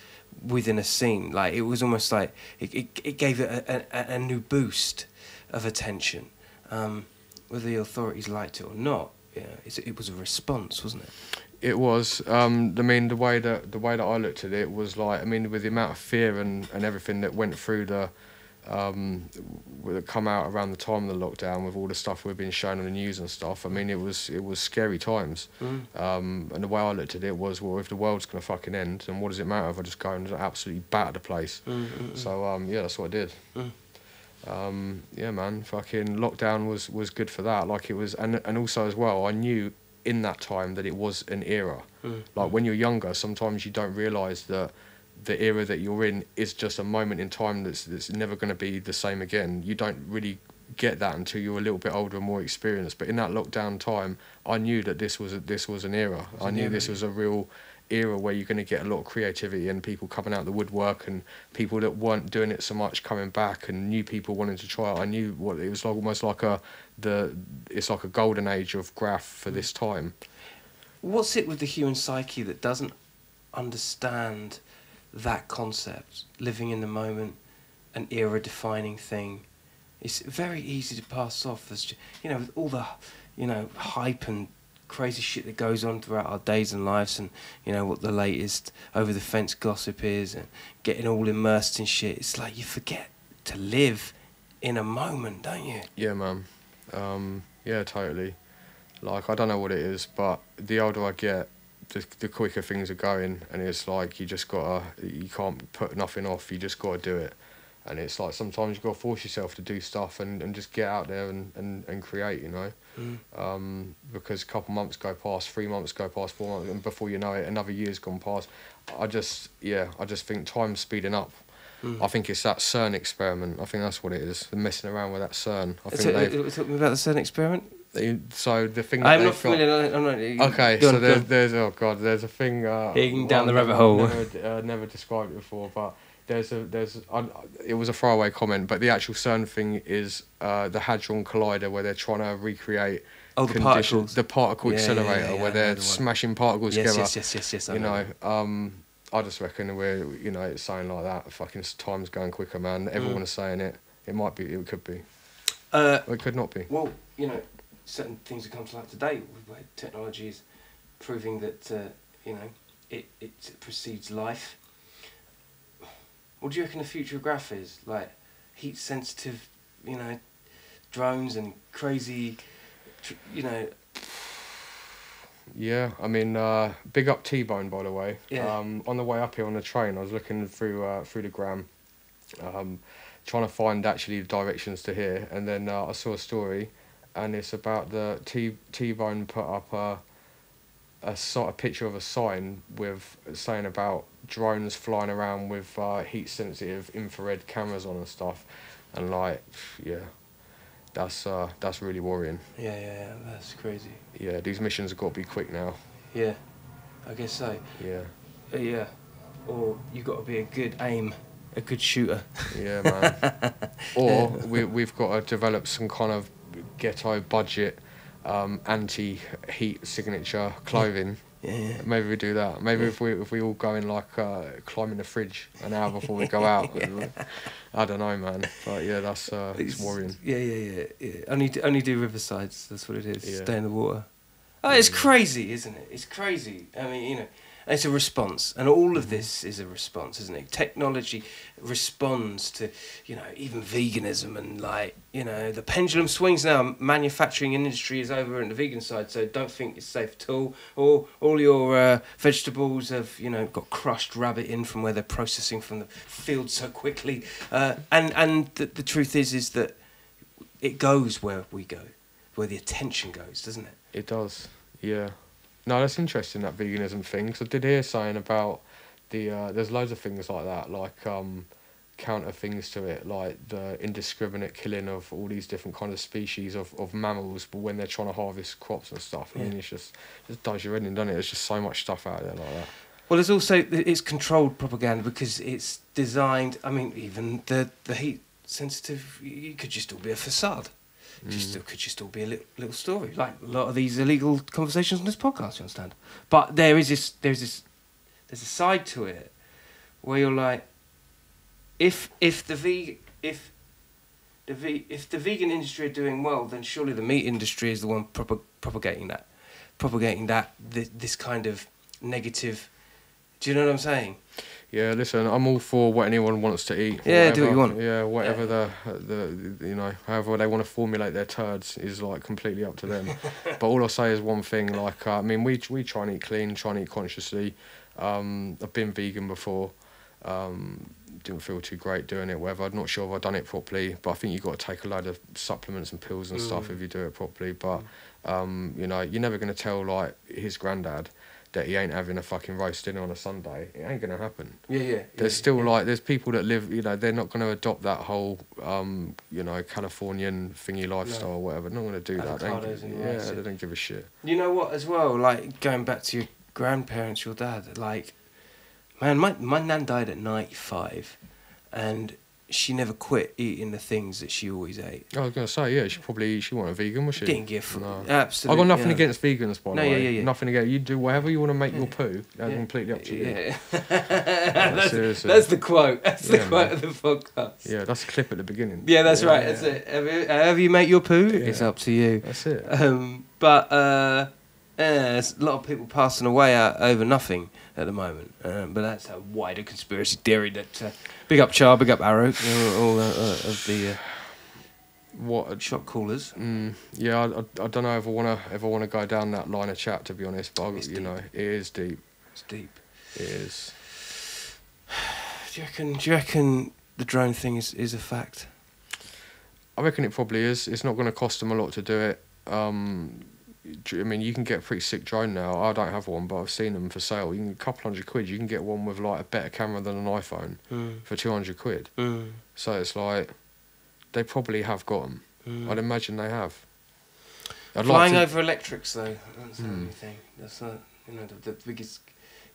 within a scene. Like it was almost like it, it, it gave it a, a, a new boost of attention, um, whether the authorities liked it or not. Yeah, it's, it was a response, wasn't it? It was. Um, I mean, the way that the way that I looked at it was like, I mean, with the amount of fear and, and everything that went through the, um, come out around the time of the lockdown, with all the stuff we've been shown on the news and stuff. I mean, it was it was scary times. Um, and the way I looked at it was, well, if the world's gonna fucking end, then what does it matter if I just go and absolutely batter the place? So um, yeah, that's what I did. Um, yeah, man, fucking lockdown was was good for that. Like it was, and and also as well, I knew in that time that it was an era. Like when you're younger, sometimes you don't realise that the era that you're in is just a moment in time that's that's never going to be the same again. You don't really get that until you're a little bit older and more experienced. But in that lockdown time, I knew that this was a, this was an era. I knew era, this was a real era where you're going to get a lot of creativity and people coming out the woodwork and people that weren't doing it so much coming back and new people wanting to try it. I knew what it was like, almost like a the it's like a golden age of graph for mm. this time. What's it with the human psyche that doesn't understand that concept, living in the moment, an era defining thing? It's very easy to pass off as, you know, with all the, you know, hype and crazy shit that goes on throughout our days and lives and, you know, what the latest over the fence gossip is and getting all immersed in shit. It's like you forget to live in a moment, don't you? Yeah, man. Um, yeah, totally. Like I don't know what it is, but the older I get, the the quicker things are going, and it's like you just gotta you can't put nothing off. You just gotta do it, and it's like sometimes you gotta force yourself to do stuff and, and just get out there and, and, and create. You know, um, because a couple months go past, three months go past, four months, and before you know it, another year's gone past. I just yeah, I just think time's speeding up. I think it's that CERN experiment. I think that's what it is. The messing around with that CERN. I think So, they've uh, talk about the CERN experiment. They- so the thing. That I'm not familiar. I'm not, Okay, so on, there's, there's oh god, there's a thing. Uh, Heading down the rabbit hole. Never, uh, never described it before, but there's a there's uh, it was a throwaway comment, but the actual CERN thing is uh, the Hadron Collider where they're trying to recreate. Oh, the particles. The particle Yeah, accelerator yeah, yeah, where they're the smashing particles Yes, together. yes, yes, yes, yes. I you know. know, um, I just reckon we're you know it's saying like that. Fucking time's going quicker, man. Mm. Everyone is saying it. It might be. It could be. Uh, it could not be. well, you know, certain things have come to light today where technology is proving that uh, you know it it precedes life. What do you reckon the future of graph is? Like heat sensitive, you know, drones and crazy, tr- you know. Yeah, I mean, uh, big up T Bone by the way. Yeah. Um, on the way up here on the train, I was looking through uh, through the gram, um, trying to find actually the directions to here, and then uh, I saw a story, and it's about the T T Bone put up a a, si- a picture of a sign with saying about drones flying around with uh, heat sensitive infrared cameras on and stuff, and like, yeah, that's uh, that's really worrying. Yeah, yeah, yeah. That's crazy. Yeah, these missions have got to be quick now. Yeah, I guess so. Yeah. Uh, yeah, or you got to be a good aim, a good shooter. Yeah, man. or we, we've got to develop some kind of ghetto budget um, anti-heat signature clothing. Yeah, yeah. Maybe we do that. Maybe if we if we all go in like uh, climb in the fridge an hour before we go out. Yeah. I don't know, man. But yeah, that's uh, it's worrying. Yeah, yeah, yeah, yeah. Only, only do riversides. That's what it is. Yeah. Stay in the water. Oh, it's crazy, isn't it? It's crazy. I mean, you know, it's a response, and all of this is a response, isn't it? Technology responds to, you know, even veganism and like, you know, the pendulum swings now. Manufacturing industry is over on the vegan side, so don't think it's safe at all. Or all your uh, vegetables have, you know, got crushed rabbit in from where they're processing from the field so quickly. Uh, and and the, the truth is, is that it goes where we go, where the attention goes, doesn't it? It does, yeah. No, that's interesting that veganism thing. Cause I did hear saying about the uh, there's loads of things like that, like um, counter things to it, like the indiscriminate killing of all these different kind of species of, of mammals, but when they're trying to harvest crops and stuff, I mean, Yeah. it's just just does your head in, doesn't it? There's just so much stuff out there like that. Well, there's also it's controlled propaganda because it's designed. I mean, even the the heat sensitive, it could just all be a facade. It Just it could just all be a little, little story, like a lot of these illegal conversations on this podcast. You understand? But there is this, there's this, there's a side to it where you're like, if if the ve if the ve- if the vegan industry are doing well, then surely the meat industry is the one prop- propagating that, propagating that th- this kind of negative. Do you know what I'm saying? Yeah, listen, I'm all for what anyone wants to eat. Yeah, do what you whatever- want. Yeah, whatever the the you know, however they want to formulate their turds is like completely up to them. but all I'll say is one thing. Like, uh, I mean, we we try and eat clean, try and eat consciously. Um, I've been vegan before. Um, didn't feel too great doing it. Whether I'm not sure if I've done it properly, but I think you've got to take a load of supplements and pills and stuff Mm. if you do it properly. But um, you know, you're never gonna tell like his granddad that he ain't having a fucking roast dinner on a Sunday. It ain't gonna happen Yeah, yeah. there's still like there's people that live you know they're not to adopt that whole um you know californian thingy lifestyle or whatever not to do that they and yeah rice. they don't give a shit You know what, as well, like going back to your grandparents, your dad, like, man, my, my nan died at 95 and she never quit eating the things that she always ate. i was going to say yeah she probably she wasn't a vegan was she Didn't give a no. absolutely. i got nothing yeah. against vegans by the No, way yeah, yeah, yeah. nothing against you do whatever you want to make your poo that's completely up to you Yeah. that's, seriously. that's the quote. That's the quote man. of the podcast. yeah that's a clip at the beginning Yeah, that's right. That's it. However, you make your poo, it's up to you. that's it Um, but uh, yeah, there's a lot of people passing away out over nothing at the moment. Um, but that's a wider conspiracy theory. That uh, big up Char, big up Arrow, all, all uh, uh, of the uh, what shot callers. Mm, yeah, I, I, I don't know if I want to want to go down that line of chat to be honest, but It's you deep. know it is deep. It's deep. It is. Do you reckon? Do you reckon the drone thing is, is a fact? I reckon it probably is. It's not going to cost them a lot to do it. Um, I mean, you can get a pretty sick drone now. I don't have one, but I've seen them for sale. You can a couple hundred quid. You can get one with like a better camera than an iPhone Mm. for two hundred quid. Mm. So it's like they probably have got them. Mm. I'd imagine they have. I'd Flying like to, over electrics, though, that's the Hmm. only thing. That's not, you know, the, the biggest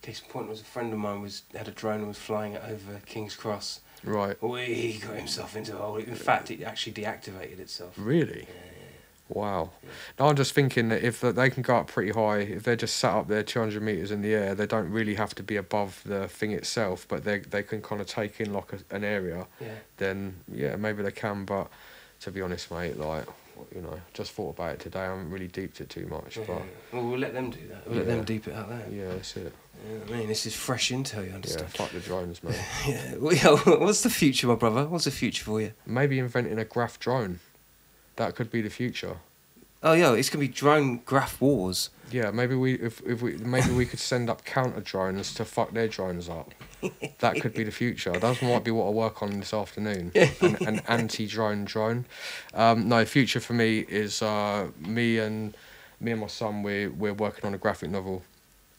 case in point was a friend of mine was had a drone and was flying it over King's Cross. right. Oh, he got himself into a hole. In fact, it actually deactivated itself. Really? Wow. Now I'm just thinking that if they can go up pretty high, if they're just sat up there 200 meters in the air, they don't really have to be above the thing itself, but they they can kind of take in like a, an area. Yeah. Then yeah, maybe they can. But to be honest, mate, like you know, just thought about it today. I haven't really deeped it too much, yeah. but Well, we'll let them do that. We'll let them deep it out there. yeah, that's it. Yeah, I mean, this is fresh intel, you understand? Yeah, fuck the drones, man. Yeah. Yeah, What's the future, my brother? What's the future for you? maybe inventing a graph drone. That could be the future. Oh, yeah, it's gonna be drone graph wars. Yeah, maybe we if, if we maybe we could send up counter drones to fuck their drones up. That could be the future. That might be what I work on this afternoon. an, an anti-drone drone. Um, no, future for me is uh, me and me and my son. We we're working on a graphic novel.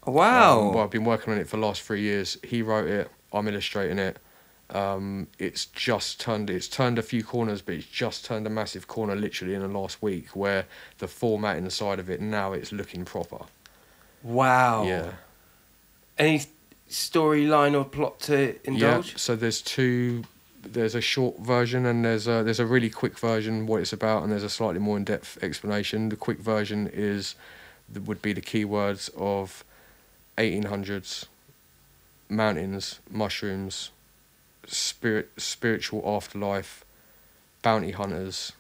Wow. Um, well, I've been working on it for the last three years. He wrote it. I'm illustrating it. Um, it's just turned. It's turned a few corners, but it's just turned a massive corner literally in the last week, where the format inside of it now it's looking proper. wow. Yeah. Any storyline or plot to indulge? Yeah. So there's two. There's a short version and there's a there's a really quick version what it's about and there's a slightly more in depth explanation. The quick version is would be the keywords of 1800s mountains, mushrooms, spirit spiritual afterlife, bounty hunters,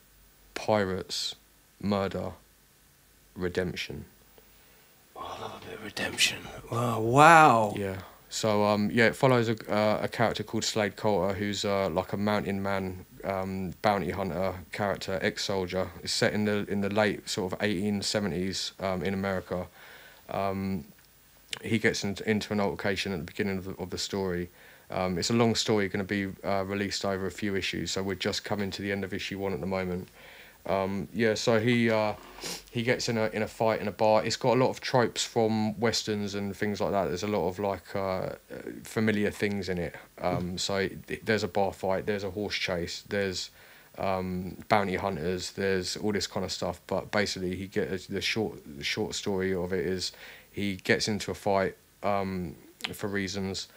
pirates, murder, redemption. I love a bit of redemption. Wow, wow. Yeah. So um, yeah, it follows a, uh, a character called Slade Coulter, who's uh, like a mountain man, um, bounty hunter character, ex-soldier. It's set in the in the late sort of 1870s um, in America. Um, he gets into, into an altercation at the beginning of the, of the story. Um, it's a long story, going to be uh, released over a few issues. So we're just coming to the end of issue one at the moment. Um, yeah, so he uh, he gets in a in a fight in a bar. It's got a lot of tropes from westerns and things like that. There's a lot of like uh, familiar things in it. Um, so th- there's a bar fight. There's a horse chase. There's um, bounty hunters. There's all this kind of stuff. But basically, he gets the short the short story of it is he gets into a fight um, for reasons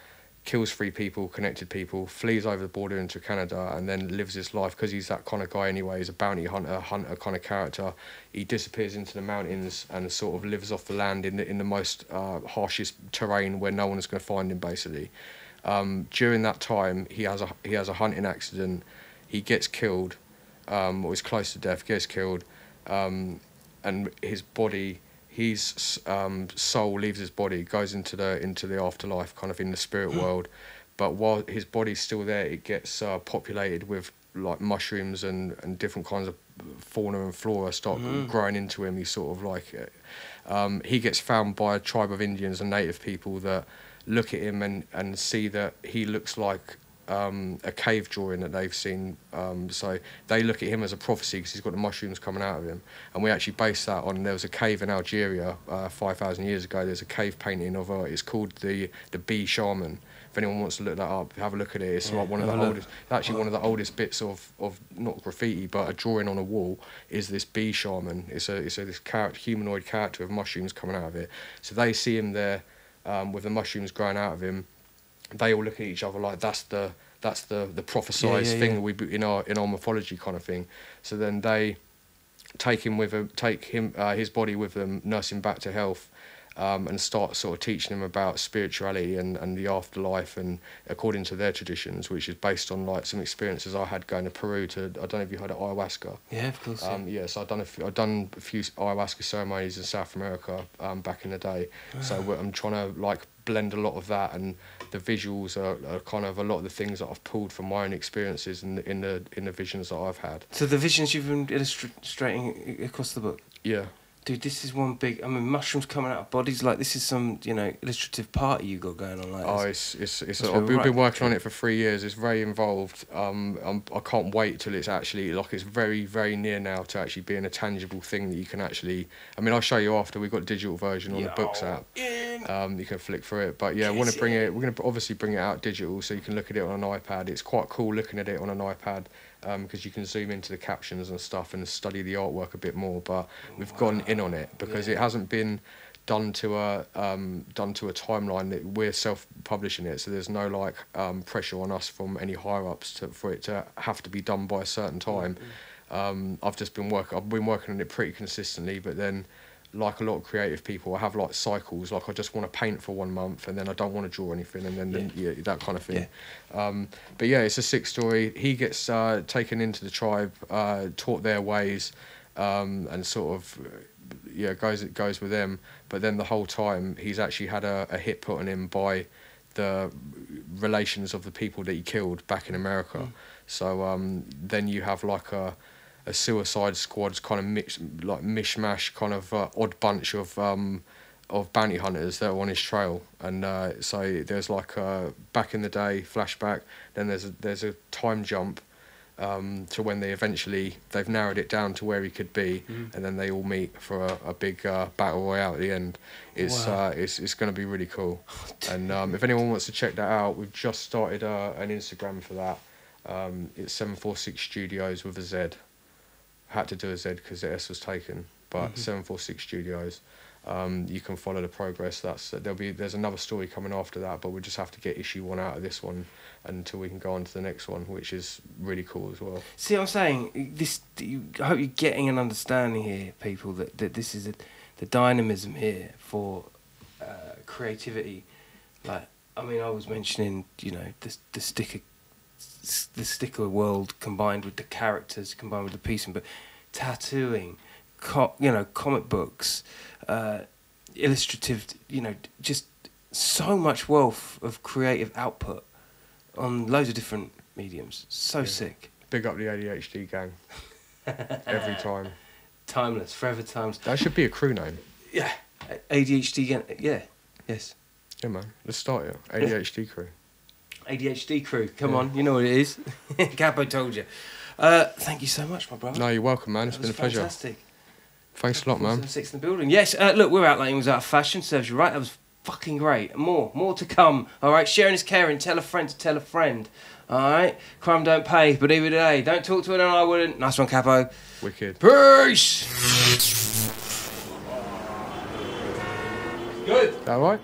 kills three people, connected people, flees over the border into Canada, and then lives his life because he's that kind of guy anyway. He's a bounty hunter, hunter kind of character. He disappears into the mountains and sort of lives off the land in the in the most uh, harshest terrain where no one is going to find him. Basically, um, during that time, he has a he has a hunting accident. He gets killed, um, or is close to death. Gets killed, um, and his body his um, soul leaves his body, goes into the into the afterlife, kind of in the spirit world. But while his body's still there, it gets uh, populated with like mushrooms and, and different kinds of fauna and flora start growing into him. He's sort of like, uh, um, he gets found by a tribe of Indians and native people that look at him and, and see that he looks like um, a cave drawing that they've seen. Um, so they look at him as a prophecy because he's got the mushrooms coming out of him. And we actually based that on there was a cave in Algeria uh, 5,000 years ago. There's a cave painting of uh, it's called the the bee shaman. If anyone wants to look that up, have a look at it. It's Yeah, like one of the look. oldest, actually one of the oldest bits of, of not graffiti, but a drawing on a wall is this bee shaman. It's a it's a this character, humanoid character with mushrooms coming out of it. So they see him there um, with the mushrooms growing out of him. They all look at each other like that's the that's the the prophesized yeah, thing yeah. we in our in our mythology kind of thing. So then they take him with him, take him uh, his body with them, nurse him back to health, um, and start sort of teaching him about spirituality and, and the afterlife and according to their traditions, which is based on like some experiences I had going to Peru to I don't know if you heard of ayahuasca. Yeah, of course. yeah. Um, yeah, so I've done a few, I've done a few ayahuasca ceremonies in South America um, back in the day. So I'm trying to like blend a lot of that, and the visuals are, are kind of a lot of the things that I've pulled from my own experiences in the in the in the visions that I've had. So the visions you've been illustrating across the book, Yeah, dude. This is one big. I mean, mushrooms coming out of bodies. Like this is some, you know, illustrative party you got going on. Like oh, this. it's it's it's. That's I've been, right. been working on it for three years. It's very involved. Um, I'm, I can't wait till it's actually like it's very very near now to actually being a tangible thing that you can actually. I mean, I'll show you after. We've got digital version on the books app. Um, you can flick through it, but yeah, I want to bring it. We're going to obviously bring it out digital, so you can look at it on an iPad. It's quite cool looking at it on an iPad because you can zoom into the captions and stuff and study the artwork a bit more. But we've gone in on it because it hasn't been done to a um, done to a timeline that we're self-publishing it, so there's no like um, pressure on us from any higher ups to for it to have to be done by a certain time. Um, I've just been work. I've been working on it pretty consistently, but then like a lot of creative people, I have like cycles. Like I just want to paint for one month, and then I don't want to draw anything, and then, then yeah, that kind of thing. Um, but yeah, it's a sick story. He gets uh, taken into the tribe, uh, taught their ways, um, and sort of yeah goes goes with them. But then the whole time he's actually had a, a hit put on him by the relations of the people that he killed back in America. So um, then you have like a a suicide squad's kind of mix like mishmash kind of uh, odd bunch of um, of bounty hunters that are on his trail, and uh, so there's like a back in the day flashback. Then there's a, there's a time jump um, to when they eventually they've narrowed it down to where he could be, and then they all meet for a, a big uh, battle royale at the end. It's Wow. uh, it's it's going to be really cool. and um, if anyone wants to check that out, we've just started uh, an Instagram for that. Um, it's seven four six Studios with a Z. Had to do a Z because the S was taken, but seven four six Studios. Um, you can follow the progress. That's there'll be there's another story coming after that, but we just have to get issue one out of this one until we can go on to the next one, which is really cool as well. See, what I'm saying this. You, I hope you're getting an understanding here, people, that, that this is a, the dynamism here for uh, creativity. Like, I mean, I was mentioning, you know, the the sticker, the sticker world combined with the characters, combined with the piecing, but tattooing, co- you know, comic books. Uh, illustrative, you know, just so much wealth of creative output on loads of different mediums. So sick. Big up the ADHD gang. Every time. Timeless, forever times. That should be a crew name. Yeah. ADHD, again, yeah, yes. Yeah, man. Let's start it. ADHD crew. ADHD crew, come on, you know what it is. Kapo told you. Uh, thank you so much, my brother. No, you're welcome, man. It's That been a pleasure. Fantastic. Thanks a lot, man. Six in the building. Yes, uh, look, we're out. outlining was out of fashion. Serves you right. That was fucking great. More, more to come. All right, sharing is caring. Tell a friend to tell a friend. All right, crime don't pay, but even today, don't talk to anyone I wouldn't. Nice one, Kapo. Wicked. Peace. Good. That all right?